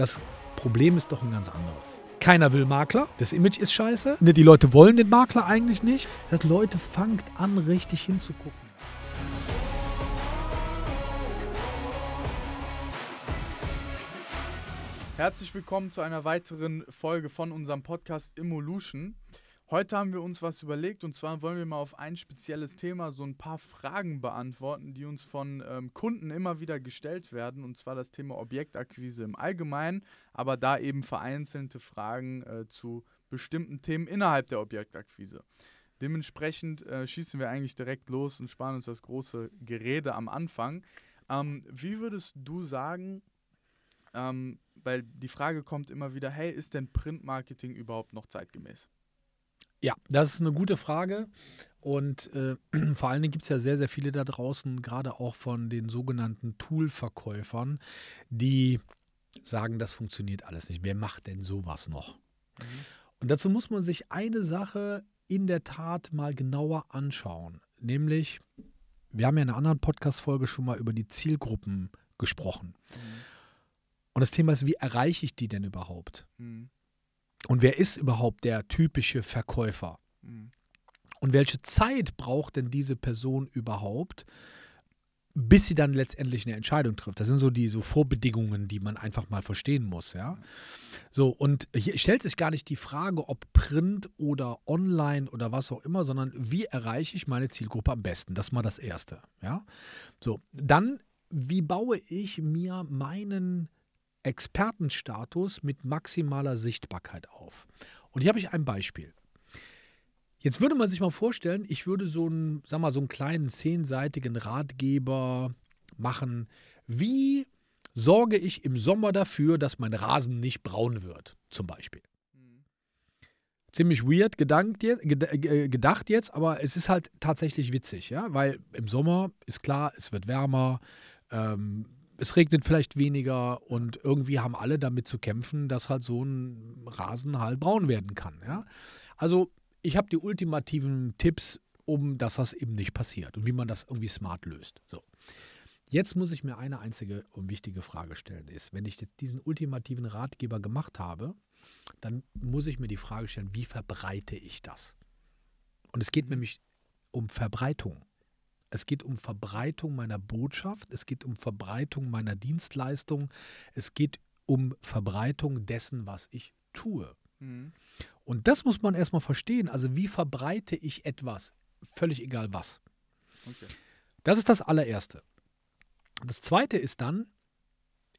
Das Problem ist doch ein ganz anderes. Keiner will Makler. Das Image ist scheiße. Die Leute wollen den Makler eigentlich nicht. Das Leute fangt an, richtig hinzugucken. Herzlich willkommen zu einer weiteren Folge von unserem Podcast Immolution. Heute haben wir uns was überlegt und zwar wollen wir mal auf ein spezielles Thema so ein paar Fragen beantworten, die uns von ähm, Kunden immer wieder gestellt werden und zwar das Thema Objektakquise im Allgemeinen, aber da eben vereinzelte Fragen äh, zu bestimmten Themen innerhalb der Objektakquise. Dementsprechend äh, schießen wir eigentlich direkt los und sparen uns das große Gerede am Anfang. Ähm, wie würdest du sagen, ähm, weil die Frage kommt immer wieder, hey, ist denn Printmarketing überhaupt noch zeitgemäß? Ja, das ist eine gute Frage. Und äh, vor allen Dingen gibt es ja sehr, sehr viele da draußen, gerade auch von den sogenannten Tool-Verkäufern, die sagen, das funktioniert alles nicht. Wer macht denn sowas noch? Mhm. Und dazu muss man sich eine Sache in der Tat mal genauer anschauen. Nämlich, wir haben ja in einer anderen Podcast-Folge schon mal über die Zielgruppen gesprochen. Mhm. Und das Thema ist, wie erreiche ich die denn überhaupt? Mhm. Und wer ist überhaupt der typische Verkäufer? Mhm. Und welche Zeit braucht denn diese Person überhaupt, bis sie dann letztendlich eine Entscheidung trifft? Das sind so die so Vorbedingungen, die man einfach mal verstehen muss, ja. So, und hier stellt sich gar nicht die Frage, ob Print oder online oder was auch immer, sondern wie erreiche ich meine Zielgruppe am besten? Das ist mal das Erste, ja. So, dann, wie baue ich mir meinen Expertenstatus mit maximaler Sichtbarkeit auf. Und hier habe ich ein Beispiel. Jetzt würde man sich mal vorstellen, ich würde so einen, sag mal, so einen kleinen zehnseitigen Ratgeber machen. Wie sorge ich im Sommer dafür, dass mein Rasen nicht braun wird, zum Beispiel? Mhm. Ziemlich weird gedankt jetzt, äh, gedacht jetzt, aber es ist halt tatsächlich witzig, ja, weil im Sommer ist klar, es wird wärmer, ähm, es regnet vielleicht weniger und irgendwie haben alle damit zu kämpfen, dass halt so ein Rasen halt braun werden kann. Ja? Also ich habe die ultimativen Tipps, um dass das eben nicht passiert und wie man das irgendwie smart löst. So. Jetzt muss ich mir eine einzige und wichtige Frage stellen, ist, wenn ich jetzt diesen ultimativen Ratgeber gemacht habe, dann muss ich mir die Frage stellen, wie verbreite ich das? Und es geht nämlich um Verbreitung. Es geht um Verbreitung meiner Botschaft, es geht um Verbreitung meiner Dienstleistung, es geht um Verbreitung dessen, was ich tue. Mhm. Und das muss man erstmal verstehen. Also wie verbreite ich etwas? Völlig egal was. Okay. Das ist das allererste. Das zweite ist dann,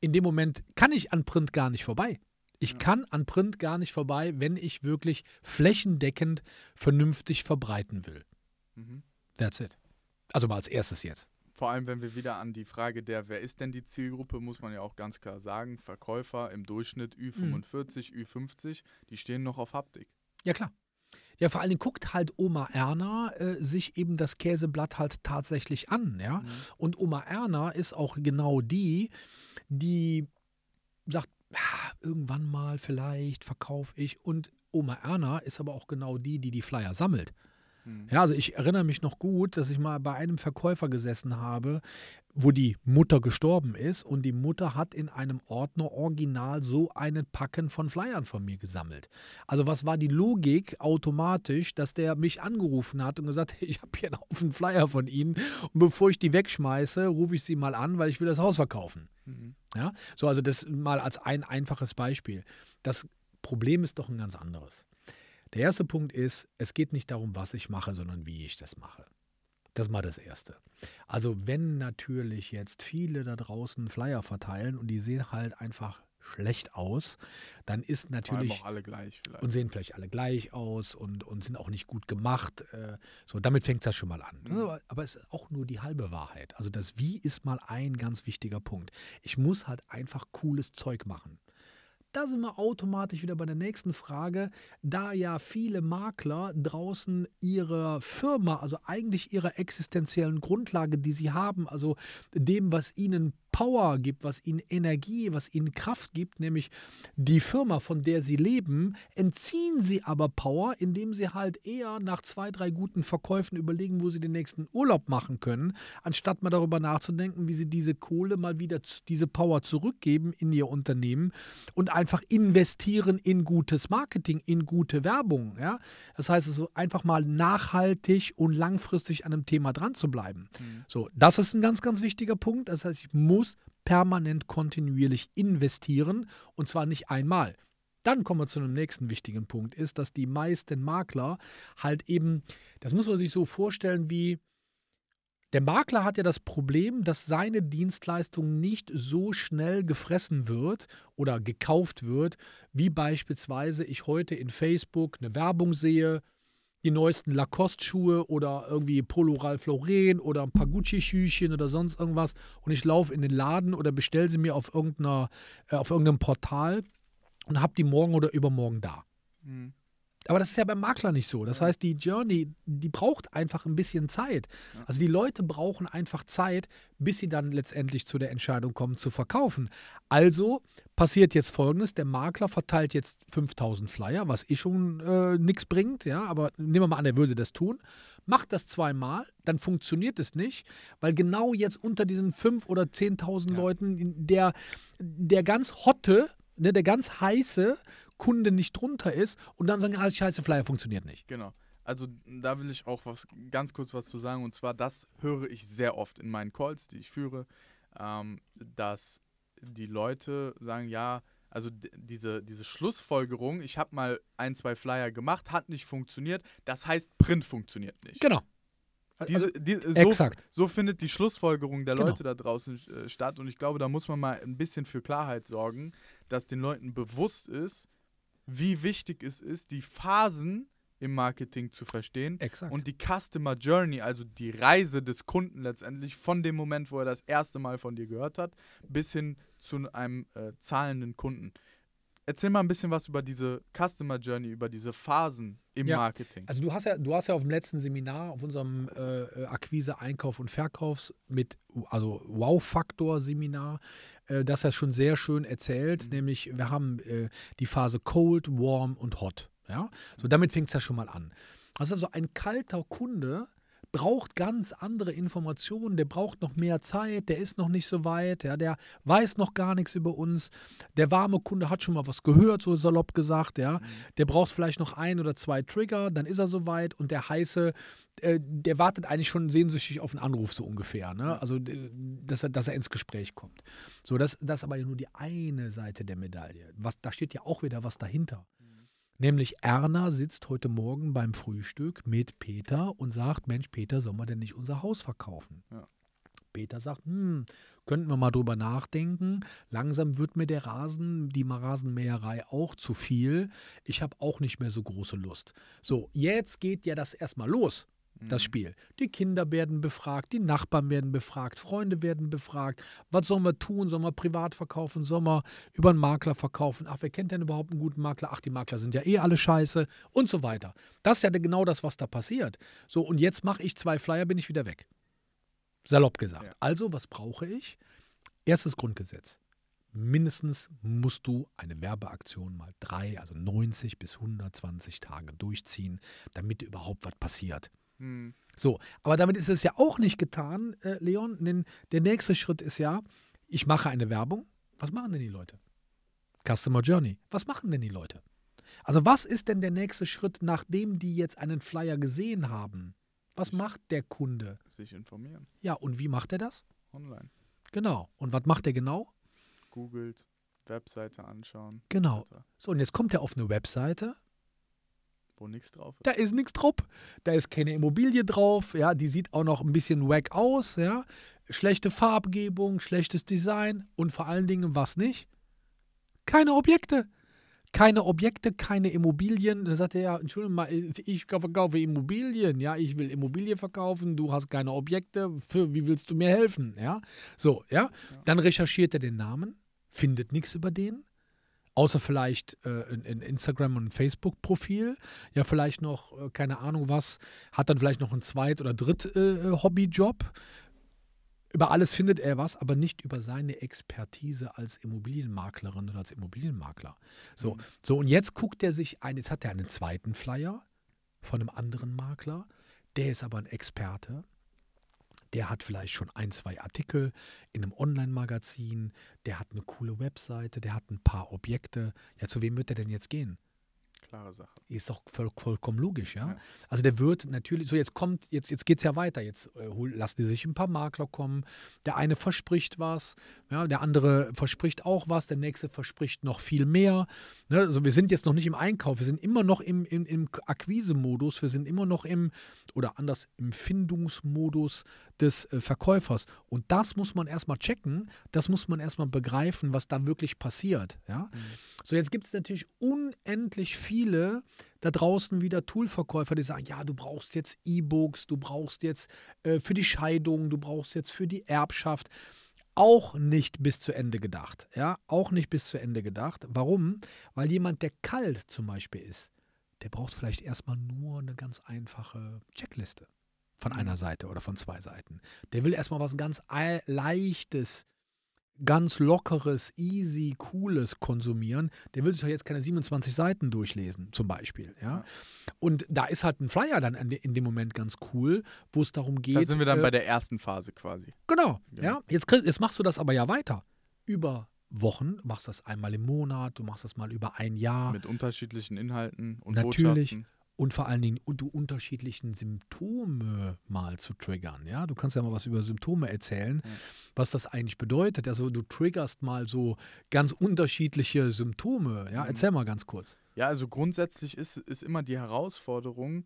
in dem Moment kann ich an Print gar nicht vorbei. Ich ja. kann an Print gar nicht vorbei, wenn ich wirklich flächendeckend vernünftig verbreiten will. Mhm. That's it. Also mal als erstes jetzt. Vor allem, wenn wir wieder an die Frage der, wer ist denn die Zielgruppe, muss man ja auch ganz klar sagen, Verkäufer im Durchschnitt Ü45, mhm. Ü50, die stehen noch auf Haptik. Ja, klar. Ja, vor allen Dingen guckt halt Oma Erna äh, sich eben das Käseblatt halt tatsächlich an, ja. Mhm. Und Oma Erna ist auch genau die, die sagt, ja, irgendwann mal vielleicht verkaufe ich. Und Oma Erna ist aber auch genau die, die die Flyer sammelt. Hm. Ja, also ich erinnere mich noch gut, dass ich mal bei einem Verkäufer gesessen habe, wo die Mutter gestorben ist und die Mutter hat in einem Ordner original so einen Packen von Flyern von mir gesammelt. Also was war die Logik automatisch, dass der mich angerufen hat und gesagt, ich habe hier einen Haufen Flyer von Ihnen und bevor ich die wegschmeiße, rufe ich Sie mal an, weil ich will das Haus verkaufen. Mhm. Ja, so also das mal als ein einfaches Beispiel. Das Problem ist doch ein ganz anderes. Der erste Punkt ist, es geht nicht darum, was ich mache, sondern wie ich das mache. Das ist mal das Erste. Also wenn natürlich jetzt viele da draußen Flyer verteilen und die sehen halt einfach schlecht aus, dann ist natürlich auch alle gleich vielleicht. und sehen vielleicht alle gleich aus und, und sind auch nicht gut gemacht. Äh, so, damit fängt es ja schon mal an. Mhm. Aber, es ist auch nur die halbe Wahrheit. Also das Wie ist mal ein ganz wichtiger Punkt. Ich muss halt einfach cooles Zeug machen. Da sind wir automatisch wieder bei der nächsten Frage. Da ja viele Makler draußen ihre Firma, also eigentlich ihrer existenziellen Grundlage, die sie haben, also dem, was ihnen Power gibt, was ihnen Energie, was ihnen Kraft gibt, nämlich die Firma, von der sie leben, entziehen sie aber Power, indem sie halt eher nach zwei, drei guten Verkäufen überlegen, wo sie den nächsten Urlaub machen können, anstatt mal darüber nachzudenken, wie sie diese Kohle mal wieder, diese Power zurückgeben in ihr Unternehmen und einfach investieren in gutes Marketing, in gute Werbung. Ja? Das heißt also einfach mal nachhaltig und langfristig an einem Thema dran zu bleiben. Mhm. So, das ist ein ganz, ganz wichtiger Punkt. Das heißt, ich muss permanent kontinuierlich investieren und zwar nicht einmal. Dann kommen wir zu einem nächsten wichtigen Punkt, ist, dass die meisten Makler halt eben, das muss man sich so vorstellen wie, der Makler hat ja das Problem, dass seine Dienstleistung nicht so schnell gefressen wird oder gekauft wird, wie beispielsweise ich heute in Facebook eine Werbung sehe, die neuesten Lacoste-Schuhe oder irgendwie Polo Ralph Lauren oder ein paar Gucci-Schüchen oder sonst irgendwas und ich laufe in den Laden oder bestelle sie mir auf, irgendeiner, äh, auf irgendeinem Portal und habe die morgen oder übermorgen da. Mhm. Aber das ist ja beim Makler nicht so. Das heißt, die Journey, die braucht einfach ein bisschen Zeit. Also die Leute brauchen einfach Zeit, bis sie dann letztendlich zu der Entscheidung kommen, zu verkaufen. Also passiert jetzt Folgendes: Der Makler verteilt jetzt 5000 Flyer, was eh schon äh, nichts bringt, ja, aber nehmen wir mal an, er würde das tun. Macht das zweimal, dann funktioniert es nicht, weil genau jetzt unter diesen 5.000 oder 10.000 ja. Leuten der, der ganz hotte, ne, der ganz heiße Kunde nicht drunter ist und dann sagen, ah, scheiße, Flyer funktioniert nicht. Genau. Also da will ich auch was ganz kurz was zu sagen und zwar das höre ich sehr oft in meinen Calls, die ich führe, ähm, dass die Leute sagen, ja, also diese, diese Schlussfolgerung, ich habe mal ein, zwei Flyer gemacht, hat nicht funktioniert, das heißt, Print funktioniert nicht. Genau. Diese, also, die, so, exakt. so findet die Schlussfolgerung der genau. Leute da draußen äh, statt und ich glaube, da muss man mal ein bisschen für Klarheit sorgen, dass den Leuten bewusst ist, wie wichtig es ist, die Phasen im Marketing zu verstehen Exakt. und die Customer Journey, also die Reise des Kunden letztendlich von dem Moment, wo er das erste Mal von dir gehört hat, bis hin zu einem äh, zahlenden Kunden. Erzähl mal ein bisschen was über diese Customer Journey, über diese Phasen im ja, Marketing. Also du hast ja, du hast ja auf dem letzten Seminar, auf unserem äh, Akquise, Einkauf und Verkaufs mit, also Wow-Faktor-Seminar, äh, das ja schon sehr schön erzählt, mhm. nämlich wir haben äh, die Phase Cold, Warm und Hot. Ja? So, damit fängt es ja schon mal an. Also, also ein kalter Kunde braucht ganz andere Informationen, der braucht noch mehr Zeit, der ist noch nicht so weit, ja, der weiß noch gar nichts über uns. Der warme Kunde hat schon mal was gehört, so salopp gesagt, ja. Mhm. Der braucht vielleicht noch ein oder zwei Trigger, dann ist er soweit und der heiße, äh, der wartet eigentlich schon sehnsüchtig auf einen Anruf, so ungefähr. Ne? Also, dass er, dass er ins Gespräch kommt. So, das, das ist aber nur die eine Seite der Medaille. Was, da steht ja auch wieder was dahinter. Nämlich Erna sitzt heute Morgen beim Frühstück mit Peter und sagt, Mensch, Peter, sollen wir denn nicht unser Haus verkaufen? Ja. Peter sagt, hm, könnten wir mal drüber nachdenken. Langsam wird mir der Rasen, die Rasenmäherei auch zu viel. Ich habe auch nicht mehr so große Lust. So, jetzt geht ja das erstmal los das mhm. Spiel. Die Kinder werden befragt, die Nachbarn werden befragt, Freunde werden befragt. Was sollen wir tun? Sollen wir privat verkaufen? Sollen wir über einen Makler verkaufen? Ach, wer kennt denn überhaupt einen guten Makler? Ach, die Makler sind ja eh alle scheiße und so weiter. Das ist ja genau das, was da passiert. So, und jetzt mache ich zwei Flyer, bin ich wieder weg. Salopp gesagt. Ja. Also, was brauche ich? Erstes Grundgesetz. Mindestens musst du eine Werbeaktion mal drei, also 90 bis 120 Tage durchziehen, damit überhaupt was passiert. Hm. So, aber damit ist es ja auch nicht getan, äh, Leon. Denn der nächste Schritt ist ja, ich mache eine Werbung. Was machen denn die Leute? Customer Journey. Was machen denn die Leute? Also was ist denn der nächste Schritt, nachdem die jetzt einen Flyer gesehen haben? Was sich, macht der Kunde? Sich informieren. Ja, und wie macht er das? Online. Genau. Und was macht er genau? Googelt, Webseite anschauen. Genau. So, und jetzt kommt er auf eine Webseite wo nichts drauf ist. Da ist nichts drauf. Da ist keine Immobilie drauf. Ja, die sieht auch noch ein bisschen wack aus. Ja, schlechte Farbgebung, schlechtes Design und vor allen Dingen was nicht? Keine Objekte. Keine Objekte, keine Immobilien. Dann sagt er ja, Entschuldigung mal, ich verkaufe Immobilien. Ja, ich will Immobilie verkaufen. Du hast keine Objekte. Für, wie willst du mir helfen? Ja, so, ja. ja. Dann recherchiert er den Namen, findet nichts über den Außer vielleicht äh, ein Instagram- und Facebook-Profil. Ja, vielleicht noch, äh, keine Ahnung was, hat dann vielleicht noch einen Zweit- oder Dritt-Hobbyjob. Äh, über alles findet er was, aber nicht über seine Expertise als Immobilienmaklerin oder als Immobilienmakler. So, Mhm. so und jetzt guckt er sich ein, jetzt hat er einen zweiten Flyer von einem anderen Makler, der ist aber ein Experte. Der hat vielleicht schon ein, zwei Artikel in einem Online-Magazin, der hat eine coole Webseite, der hat ein paar Objekte. Ja, zu wem wird er denn jetzt gehen? Klare Sache. Ist doch voll, vollkommen logisch, ja? Ja. Also der wird natürlich, so jetzt kommt, jetzt, jetzt geht es ja weiter. Jetzt äh, lassen die sich ein paar Makler kommen. Der eine verspricht was, ja, der andere verspricht auch was, der nächste verspricht noch viel mehr. Ne? Also wir sind jetzt noch nicht im Einkauf, wir sind immer noch im, im, im Akquise-Modus, wir sind immer noch im, oder anders, im Findungsmodus des äh, Verkäufers. Und das muss man erstmal checken, das muss man erstmal begreifen, was da wirklich passiert. Ja? So, jetzt gibt es natürlich unendlich viele da draußen wieder Toolverkäufer, die sagen, ja, du brauchst jetzt E-Books, du brauchst jetzt äh, für die Scheidung, du brauchst jetzt für die Erbschaft. Auch nicht bis zu Ende gedacht. Ja, auch nicht bis zu Ende gedacht. Warum? Weil jemand, der kalt zum Beispiel ist, der braucht vielleicht erstmal nur eine ganz einfache Checkliste von einer Seite oder von zwei Seiten. Der will erstmal was ganz ei- Leichtes, ganz Lockeres, easy, cooles konsumieren. Der will sich doch jetzt keine 27 Seiten durchlesen, zum Beispiel. Ja? Ja. Und da ist halt ein Flyer dann in de- in dem Moment ganz cool, wo es darum geht. Da sind wir dann äh, bei der ersten Phase quasi. Genau, Genau. ja. Jetzt, krieg- jetzt machst du das aber ja weiter. Über Wochen, du machst das einmal im Monat, du machst das mal über ein Jahr. Mit unterschiedlichen Inhalten und Natürlich. Botschaften. Und vor allen Dingen du unterschiedlichen Symptome mal zu triggern. Ja, du kannst ja mal was über Symptome erzählen, Ja. was das eigentlich bedeutet. Also du triggerst mal so ganz unterschiedliche Symptome. Ja, Mhm. erzähl mal ganz kurz. Ja, also grundsätzlich ist, ist immer die Herausforderung,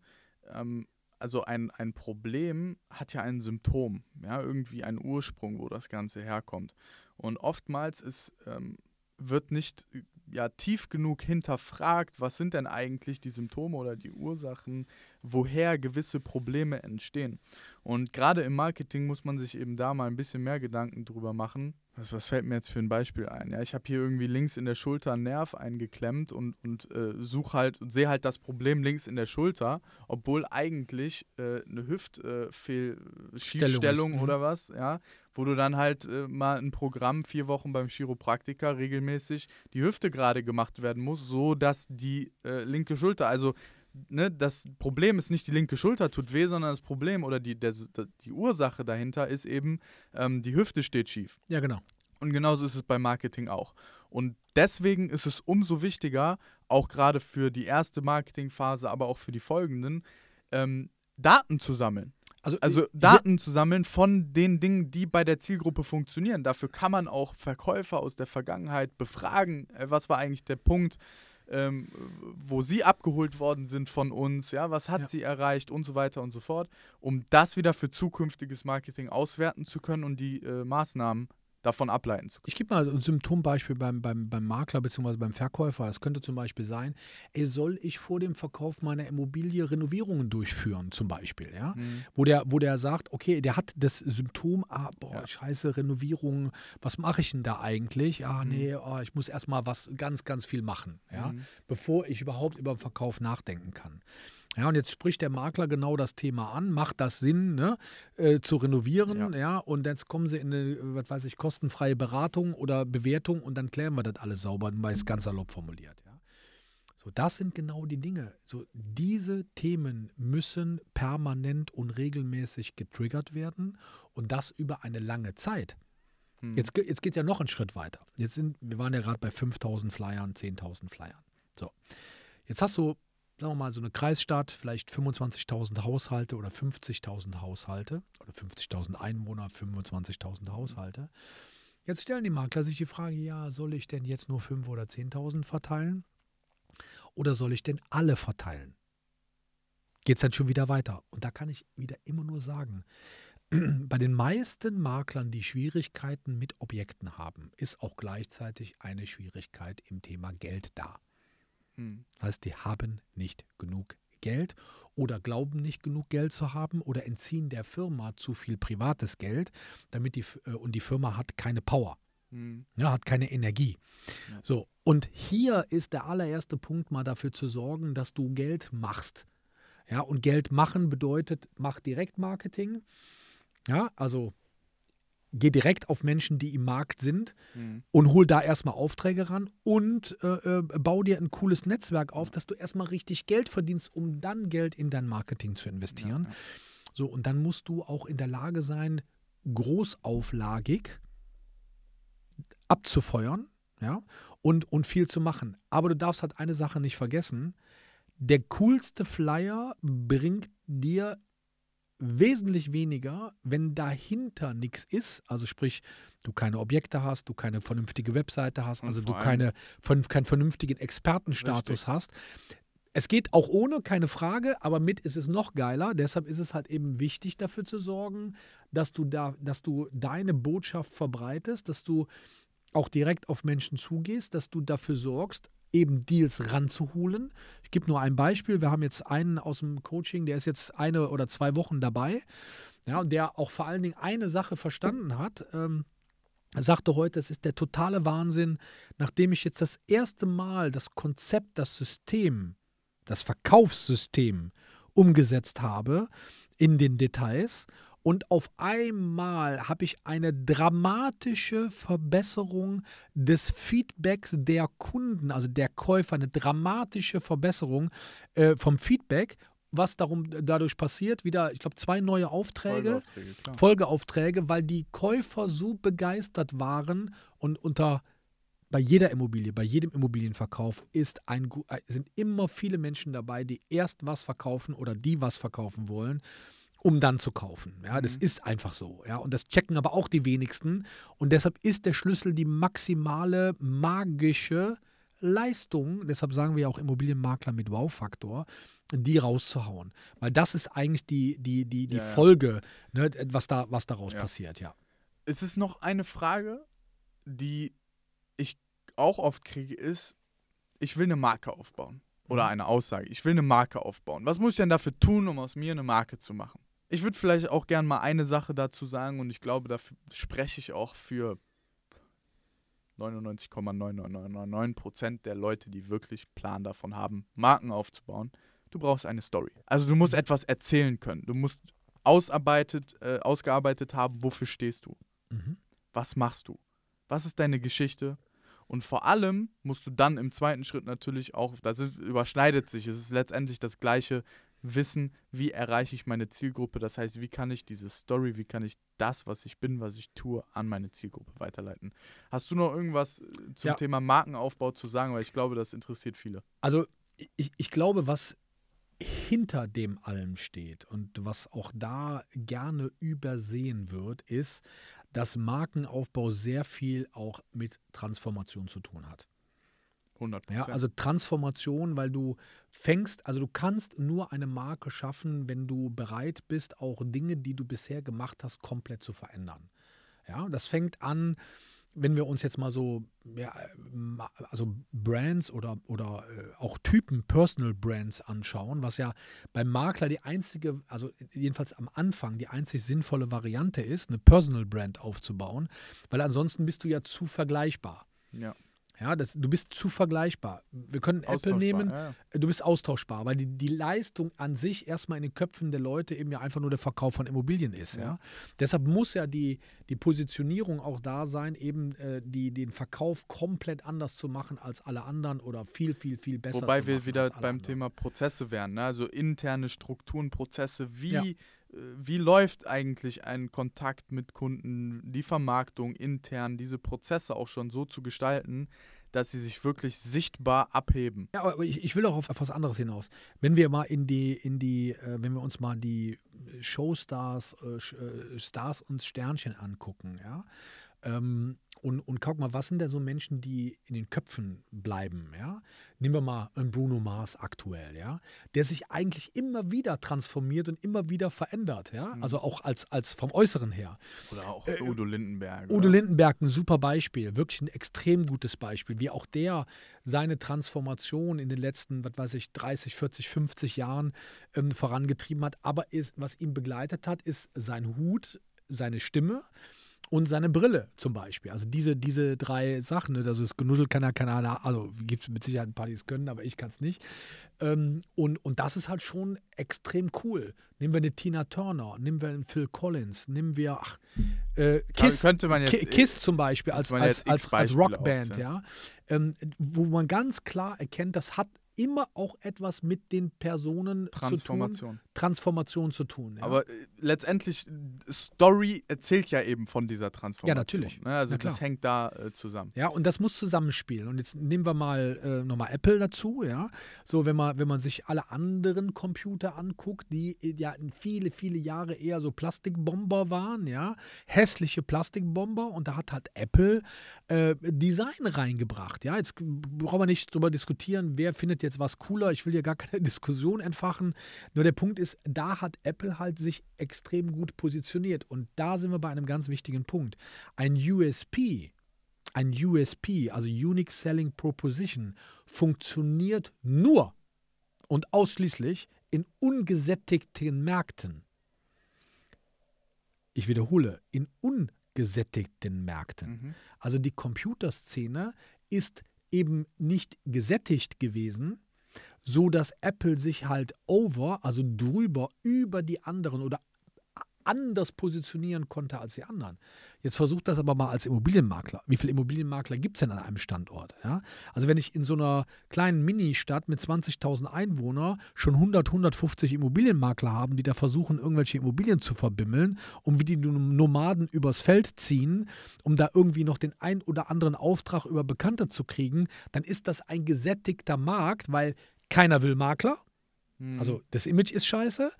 ähm, also ein, ein Problem hat ja ein Symptom, ja, irgendwie einen Ursprung, wo das Ganze herkommt. Und oftmals ist, ähm, wird nicht ja, tief genug hinterfragt, was sind denn eigentlich die Symptome oder die Ursachen, woher gewisse Probleme entstehen. Und gerade im Marketing muss man sich eben da mal ein bisschen mehr Gedanken drüber machen. Was, was fällt mir jetzt für ein Beispiel ein? Ja, ich habe hier irgendwie links in der Schulter einen Nerv eingeklemmt und, und äh, suche halt und sehe halt das Problem links in der Schulter, obwohl eigentlich äh, eine Hüftfehlschiefstellung ist, mhm. oder was, ja, wo du dann halt äh, mal ein Programm vier Wochen beim Chiropraktiker regelmäßig die Hüfte gerade gemacht werden muss, so dass die äh, linke Schulter, also ne, das Problem ist nicht die linke Schulter tut weh, sondern das Problem oder die, der, die Ursache dahinter ist eben, ähm, die Hüfte steht schief. Ja, genau. Und genauso ist es beim Marketing auch. Und deswegen ist es umso wichtiger, auch gerade für die erste Marketingphase, aber auch für die folgenden, ähm, Daten zu sammeln. Also, Also äh, Daten zu sammeln von den Dingen, die bei der Zielgruppe funktionieren. Dafür kann man auch Verkäufer aus der Vergangenheit befragen, äh, was war eigentlich der Punkt, ähm, wo sie abgeholt worden sind von uns, ja, was hat Ja. sie erreicht und so weiter und so fort, um das wieder für zukünftiges Marketing auswerten zu können und die äh, Maßnahmen davon ableiten zu können. Ich gebe mal ein Symptombeispiel beim, beim, beim Makler bzw. beim Verkäufer. Das könnte zum Beispiel sein, ey, soll ich vor dem Verkauf meiner Immobilie Renovierungen durchführen, zum Beispiel, ja? Mhm. Wo der, wo der sagt, okay, der hat das Symptom, ah, boah, Ja. scheiße, Renovierung, was mache ich denn da eigentlich? Ah, Mhm. nee, oh, ich muss erstmal was ganz, ganz viel machen, ja, Mhm. bevor ich überhaupt über den Verkauf nachdenken kann. Ja, und jetzt spricht der Makler genau das Thema an, macht das Sinn, ne, äh, zu renovieren, Ja. ja. und jetzt kommen sie in eine, was weiß ich, kostenfreie Beratung oder Bewertung und dann klären wir das alles sauber, weil es ganz salopp formuliert, ja. So, das sind genau die Dinge. So, diese Themen müssen permanent und regelmäßig getriggert werden und das über eine lange Zeit. Mhm. Jetzt, jetzt geht ja noch einen Schritt weiter. Jetzt sind, wir waren ja gerade bei 5000 Flyern, 10.000 Flyern. So. Jetzt hast du, sagen wir mal, so eine Kreisstadt, vielleicht 25.000 Haushalte oder 50.000 Haushalte oder 50.000 Einwohner, 25.000 Haushalte. Jetzt stellen die Makler sich die Frage, ja, soll ich denn jetzt nur 5.000 oder 10.000 verteilen? Oder soll ich denn alle verteilen? Geht es dann schon wieder weiter? Und da kann ich wieder immer nur sagen, bei den meisten Maklern, die Schwierigkeiten mit Objekten haben, ist auch gleichzeitig eine Schwierigkeit im Thema Geld da. Das heißt, die haben nicht genug Geld oder glauben nicht genug Geld zu haben oder entziehen der Firma zu viel privates Geld, damit die äh, und die Firma hat keine Power. Mhm. Ja, hat keine Energie. Ja. So, und hier ist der allererste Punkt, mal dafür zu sorgen, dass du Geld machst. Ja, und Geld machen bedeutet, mach Direktmarketing. Ja, also geh direkt auf Menschen, die im Markt sind Mhm. und hol da erstmal Aufträge ran und äh, äh, bau dir ein cooles Netzwerk auf, dass du erstmal richtig Geld verdienst, um dann Geld in dein Marketing zu investieren. Ja, ja. So, und dann musst du auch in der Lage sein, großauflagig abzufeuern, ja, und, und viel zu machen. Aber du darfst halt eine Sache nicht vergessen. Der coolste Flyer bringt dir wesentlich weniger, wenn dahinter nichts ist, also sprich, du keine Objekte hast, du keine vernünftige Webseite hast, also du keine, keinen vernünftigen Expertenstatus Richtig. hast. Es geht auch ohne, keine Frage, aber mit ist es noch geiler. Deshalb ist es halt eben wichtig, dafür zu sorgen, dass du da, dass du deine Botschaft verbreitest, dass du auch direkt auf Menschen zugehst, dass du dafür sorgst, eben Deals ranzuholen. Ich gebe nur ein Beispiel. Wir haben jetzt einen aus dem Coaching, der ist jetzt eine oder zwei Wochen dabei, ja, und der auch vor allen Dingen eine Sache verstanden hat. Ähm, sagte heute, es ist der totale Wahnsinn, nachdem ich jetzt das erste Mal das Konzept, das System, das Verkaufssystem umgesetzt habe in den Details und auf einmal habe ich eine dramatische Verbesserung des Feedbacks der Kunden, also der Käufer, eine dramatische Verbesserung äh, vom Feedback. Was darum dadurch passiert, wieder, ich glaube, zwei neue Aufträge. Folgeaufträge. Folgeaufträge, weil die Käufer so begeistert waren und unter bei jeder Immobilie, bei jedem Immobilienverkauf ist ein, äh, sind immer viele Menschen dabei, die erst was verkaufen oder die was verkaufen wollen, um dann zu kaufen. Ja, das Mhm. ist einfach so. Ja, und das checken aber auch die wenigsten. Und deshalb ist der Schlüssel die maximale magische Leistung. Deshalb sagen wir ja auch Immobilienmakler mit Wow-Faktor, die rauszuhauen. Weil das ist eigentlich die, die, die, die Ja, ja. Folge, ne, was, da, was daraus Ja. passiert, ja. Es ist noch eine Frage, die ich auch oft kriege, ist, ich will eine Marke aufbauen. Oder Mhm. eine Aussage, ich will eine Marke aufbauen. Was muss ich denn dafür tun, um aus mir eine Marke zu machen? Ich würde vielleicht auch gern mal eine Sache dazu sagen und ich glaube, dafür spreche ich auch für 99,9999% der Leute, die wirklich Plan davon haben, Marken aufzubauen. Du brauchst eine Story. Also du musst etwas erzählen können. Du musst ausarbeitet, äh, ausgearbeitet haben, wofür stehst du Mhm. was machst du? Was ist deine Geschichte? Und vor allem musst du dann im zweiten Schritt natürlich auch, da sind, überschneidet sich, es ist letztendlich das gleiche Wissen, wie erreiche ich meine Zielgruppe, das heißt, wie kann ich diese Story, wie kann ich das, was ich bin, was ich tue, an meine Zielgruppe weiterleiten. Hast du noch irgendwas äh, zum Ja. Thema Markenaufbau zu sagen, weil ich glaube, das interessiert viele. Also ich, ich glaube, was hinter dem allem steht und was auch da gerne übersehen wird, ist, dass Markenaufbau sehr viel auch mit Transformation zu tun hat. 100 Ja, also Transformation, weil du fängst, also du kannst nur eine Marke schaffen, wenn du bereit bist, auch Dinge, die du bisher gemacht hast, komplett zu verändern. Ja, das fängt an, wenn wir uns jetzt mal so, ja, ma- also Brands oder, oder äh, auch Typen Personal Brands anschauen, was ja beim Makler die einzige, also jedenfalls am Anfang die einzig sinnvolle Variante ist, eine Personal Brand aufzubauen, weil ansonsten bist du ja zu vergleichbar. ja, Ja, das, du bist zu vergleichbar. Wir können Apple nehmen, ja, ja. du bist austauschbar, weil die, die Leistung an sich erstmal in den Köpfen der Leute eben ja einfach nur der Verkauf von Immobilien ist. Ja. Ja. Deshalb muss ja die, die Positionierung auch da sein, eben äh, die, den Verkauf komplett anders zu machen als alle anderen oder viel, viel, viel besser Wobei zu wir machen wieder als alle beim anderen. Thema Prozesse wären, ne? also interne Strukturen, Prozesse, wie, Ja. Wie läuft eigentlich ein Kontakt mit Kunden, die Vermarktung intern, diese Prozesse auch schon so zu gestalten, dass sie sich wirklich sichtbar abheben. Ja, aber ich, ich will auch auf etwas anderes hinaus. Wenn wir mal in die, in die, äh, wenn wir uns mal die Showstars, äh, äh, Stars und Sternchen angucken, ja, ähm, und, und guck mal, was sind da so Menschen, die in den Köpfen bleiben, ja? Nehmen wir mal einen Bruno Mars aktuell, ja, der sich eigentlich immer wieder transformiert und immer wieder verändert, ja, Mhm. also auch als, als vom Äußeren her. Oder auch Äh, Udo Lindenberg. Udo oder? Lindenberg, ein super Beispiel, wirklich ein extrem gutes Beispiel, wie auch der seine Transformation in den letzten, was weiß ich, 30, 40, 50 Jahren ähm, vorangetrieben hat. Aber ist, was ihn begleitet hat, ist sein Hut, seine Stimme und seine Brille zum Beispiel. Also diese, diese drei Sachen, ne? also das Genuschel kann ja keiner, also gibt es mit Sicherheit ein paar, die es können, aber ich kann es nicht. Ähm, und, und das ist halt schon extrem cool. Nehmen wir eine Tina Turner, nehmen wir einen Phil Collins, nehmen wir ach, äh, Kiss, könnte man jetzt, Kiss zum Beispiel als, als, als, als Rockband, ja. Ähm, wo man ganz klar erkennt, das hat immer auch etwas mit den Personen Transformation. zu tun. Transformation zu tun. Ja. Aber äh, letztendlich, Story erzählt ja eben von dieser Transformation. Ja, natürlich. Ne? Also das hängt da äh, zusammen. Ja, und das muss zusammenspielen. Und jetzt nehmen wir mal äh, nochmal Apple dazu, ja. So, wenn man, wenn man sich alle anderen Computer anguckt, die äh, ja viele, viele Jahre eher so Plastikbomber waren, ja, hässliche Plastikbomber und da hat halt Apple äh, Design reingebracht. Ja, jetzt brauchen wir nicht drüber diskutieren, wer findet jetzt was cooler. Ich will hier gar keine Diskussion entfachen. Nur der Punkt ist, da hat Apple halt sich extrem gut positioniert. Und da sind wir bei einem ganz wichtigen Punkt. Ein USP, ein USP, also Unique Selling Proposition, funktioniert nur und ausschließlich in ungesättigten Märkten. Ich wiederhole, in ungesättigten Märkten. Mhm. Also die Computerszene ist eben nicht gesättigt gewesen, so dass Apple sich halt over, also drüber, über die anderen oder anders positionieren konnte als die anderen. Jetzt versucht das aber mal als Immobilienmakler. Wie viele Immobilienmakler gibt es denn an einem Standort? Ja? Also wenn ich in so einer kleinen Ministadt mit 20.000 Einwohnern schon 100, 150 Immobilienmakler haben, die da versuchen, irgendwelche Immobilien zu verbimmeln, um wie die Nomaden übers Feld ziehen, um da irgendwie noch den ein oder anderen Auftrag über Bekannte zu kriegen, dann ist das ein gesättigter Markt, weil keiner will Makler. Mhm. Also das Image ist scheiße.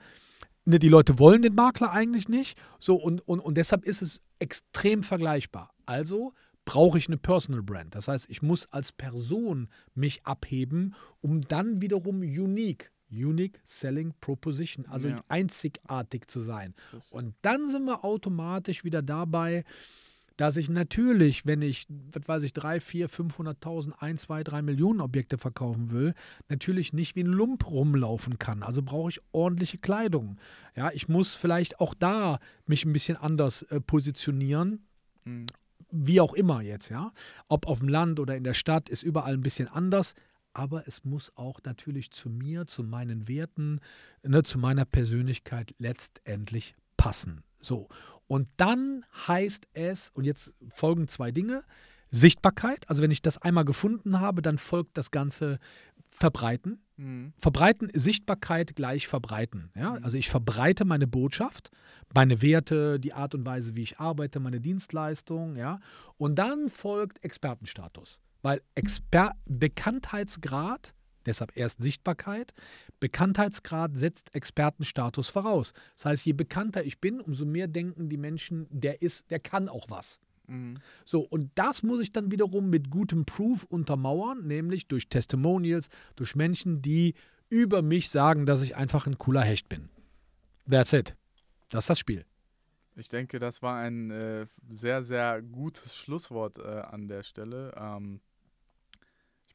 Ne, die Leute wollen den Makler eigentlich nicht. So, und, und, und deshalb ist es extrem vergleichbar. Also brauche ich eine Personal Brand. Das heißt, ich muss als Person mich abheben, um dann wiederum unique, unique selling proposition, also ja. einzigartig zu sein. Und dann sind wir automatisch wieder dabei, dass ich natürlich, wenn ich, was weiß ich, 3, 4, 500.000, 1, 2, 3 Millionen Objekte verkaufen will, natürlich nicht wie ein Lump rumlaufen kann. Also brauche ich ordentliche Kleidung. Ja, ich muss vielleicht auch da mich ein bisschen anders äh, positionieren. Mhm. Wie auch immer jetzt, ja. Ob auf dem Land oder in der Stadt, ist überall ein bisschen anders aber es muss auch natürlich zu mir, zu meinen Werten, ne, zu meiner Persönlichkeit letztendlich passen. So. Und dann heißt es, und jetzt folgen zwei Dinge, Sichtbarkeit, also wenn ich das einmal gefunden habe, dann folgt das Ganze Verbreiten. Mhm. Verbreiten, Sichtbarkeit gleich verbreiten. Ja? Mhm. Also ich verbreite meine Botschaft, meine Werte, die Art und Weise, wie ich arbeite, meine Dienstleistung, ja. Und dann folgt Expertenstatus. Weil Exper Bekanntheitsgrad Deshalb erst Sichtbarkeit. Bekanntheitsgrad setzt Expertenstatus voraus. Das heißt, je bekannter ich bin, umso mehr denken die Menschen, der ist, der kann auch was. Mhm. So, und das muss ich dann wiederum mit gutem Proof untermauern, nämlich durch Testimonials, durch Menschen, die über mich sagen, dass ich einfach ein cooler Hecht bin. That's it. Das ist das Spiel. Ich denke, das war ein äh, sehr, sehr gutes Schlusswort äh, an der Stelle. Ähm,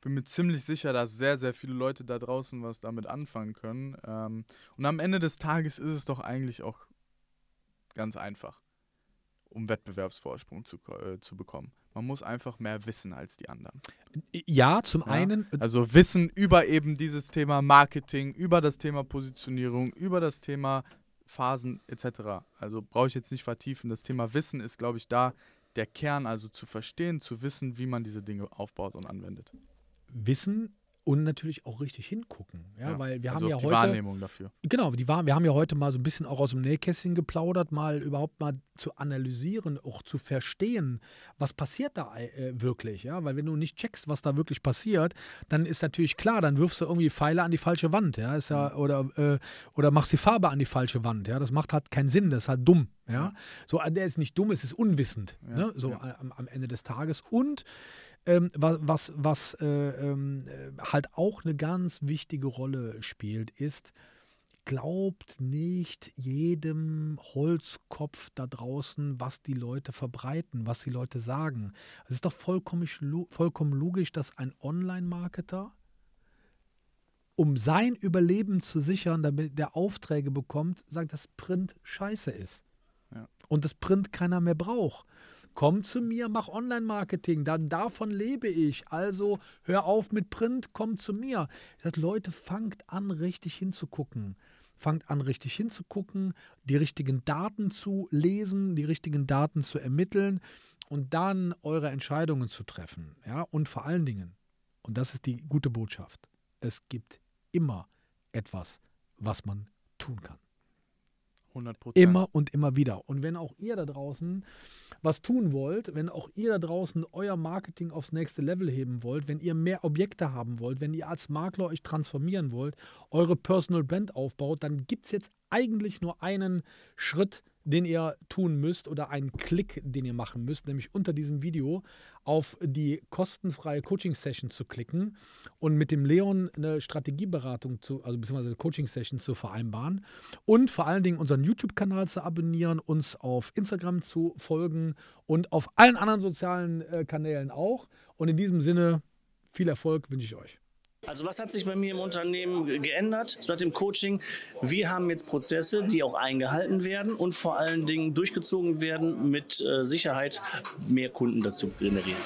bin mir ziemlich sicher, dass sehr, sehr viele Leute da draußen was damit anfangen können. Ähm, und am Ende des Tages ist es doch eigentlich auch ganz einfach, um Wettbewerbsvorsprung zu, äh, zu bekommen. Man muss einfach mehr wissen als die anderen. Ja, zum ja? einen. Also Wissen über eben dieses Thema Marketing, über das Thema Positionierung, über das Thema Phasen etc. Also brauche ich jetzt nicht vertiefen. Das Thema Wissen ist, glaube ich, da der Kern, also zu verstehen, zu wissen, wie man diese Dinge aufbaut und anwendet wissen und natürlich auch richtig hingucken. Ja, ja weil wir also haben ja die heute. Wahrnehmung dafür. Genau, die, wir haben ja heute mal so ein bisschen auch aus dem Nähkästchen geplaudert, mal überhaupt mal zu analysieren, auch zu verstehen, was passiert da äh, wirklich. Ja, weil wenn du nicht checkst, was da wirklich passiert, dann ist natürlich klar, dann wirfst du irgendwie Pfeile an die falsche Wand. Ja, ist ja, mhm. oder, äh, oder machst die Farbe an die falsche Wand. Ja, das macht halt keinen Sinn, das ist halt dumm. Ja, so, der ist nicht dumm, es ist unwissend. Ja, ne? So ja. am, am Ende des Tages. Und ähm, was was, was äh, ähm, äh, halt auch eine ganz wichtige Rolle spielt, ist, glaubt nicht jedem Holzkopf da draußen, was die Leute verbreiten, was die Leute sagen. Es ist doch vollkommen, vollkommen logisch, dass ein Online-Marketer, um sein Überleben zu sichern, damit der Aufträge bekommt, sagt, dass Print scheiße ist. und das Print keiner mehr braucht. Komm zu mir, mach Online-Marketing, dann davon lebe ich. Also hör auf mit Print, komm zu mir. Das Leute, fangt an, richtig hinzugucken. Fangt an, richtig hinzugucken, die richtigen Daten zu lesen, die richtigen Daten zu ermitteln und dann eure Entscheidungen zu treffen. Ja? Und vor allen Dingen, und das ist die gute Botschaft, es gibt immer etwas, was man tun kann. 100%. Immer und immer wieder. Und wenn auch ihr da draußen was tun wollt, wenn auch ihr da draußen euer Marketing aufs nächste Level heben wollt, wenn ihr mehr Objekte haben wollt, wenn ihr als Makler euch transformieren wollt, eure Personal Brand aufbaut, dann gibt es jetzt eigentlich nur einen Schritt, den ihr tun müsst oder einen Klick, den ihr machen müsst, nämlich unter diesem Video auf die kostenfreie Coaching-Session zu klicken und mit dem Leon eine Strategieberatung zu, also beziehungsweise eine Coaching-Session zu vereinbaren und vor allen Dingen unseren YouTube-Kanal zu abonnieren, uns auf Instagram zu folgen und auf allen anderen sozialen äh, Kanälen auch. Und in diesem Sinne viel Erfolg wünsche ich euch. Also was hat sich bei mir im Unternehmen geändert seit dem Coaching? Wir haben jetzt Prozesse, die auch eingehalten werden und vor allen Dingen durchgezogen werden, mit äh, Sicherheit mehr Kunden dazu generieren.